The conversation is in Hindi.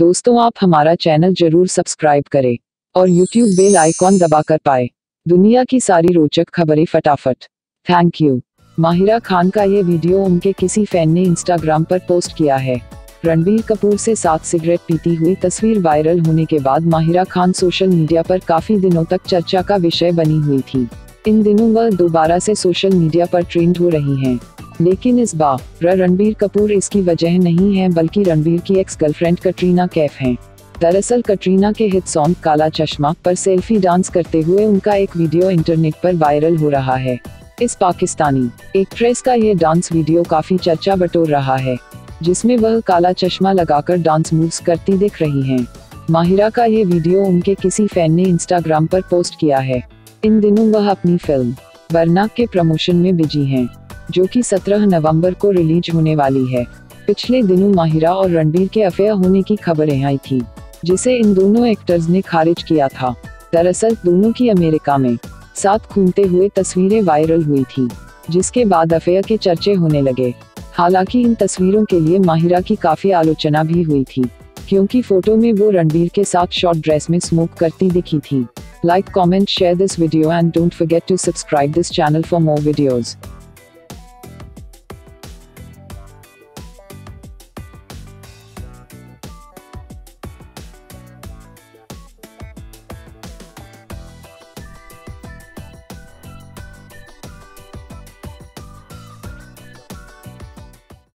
दोस्तों, आप हमारा चैनल ज़रूर सब्सक्राइब करें और YouTube बेल आइकॉन दबा कर पाए। दुनिया की सारी रोचक खबरें फटाफट। थैंक यू माहिरा खान का ये वीडियो उनके किसी फ़ैन ने इंस्टाग्राम पर पोस्ट किया है। रणबीर कपूर से साथ सिगरेट पीती हुई तस्वीर वायरल होने के बाद माहिरा खान सोशल मीडिया पर काफ़ी दिनों तक चर्चा का विषय बनी हुई थी। इन दिनों वह दोबारा से सोशल मीडिया पर ट्रेंड हो रही हैं। लेकिन इस बार रणबीर कपूर इसकी वजह नहीं है बल्कि रणबीर की एक्स गर्लफ्रेंड कटरीना कैफ हैं। दरअसल कटरीना के हिट सॉन्ग काला चश्मा पर सेल्फी डांस करते हुए उनका एक वीडियो इंटरनेट पर वायरल हो रहा है इस पाकिस्तानी एक्ट्रेस का ये डांस वीडियो काफ़ी चर्चा बटोर रहा है जिसमें वह काला चश्मा लगाकर डांस मूव्स करती दिख रही हैं। माहिरा का ये वीडियो उनके किसी फ़ैन ने इंस्टाग्राम पर पोस्ट किया है इन दिनों वह अपनी फ़िल्म बरनाक के प्रमोशन में बिज़ी हैं, जो कि 17 नवंबर को रिलीज़ होने वाली है। पिछले दिनों माहिरा और रणबीर के अफेयर होने की खबरें आई थी, जिसे इन दोनों एक्टर्स ने खारिज किया था। दरअसल, दोनों की अमेरिका में साथ घूमते हुए तस्वीरें वायरल हुई थी, जिसके बाद अफेयर के चर्चे होने लगे। हालाँकि, इन तस्वीरों के लिए माहिरा की काफ़ी आलोचना भी हुई थी, क्योंकि फ़ोटो में वो रणबीर के साथ शॉर्ट ड्रेस में स्मोक करती दिखी थी। Like, comment, share this video and don't forget to subscribe this channel for more videos.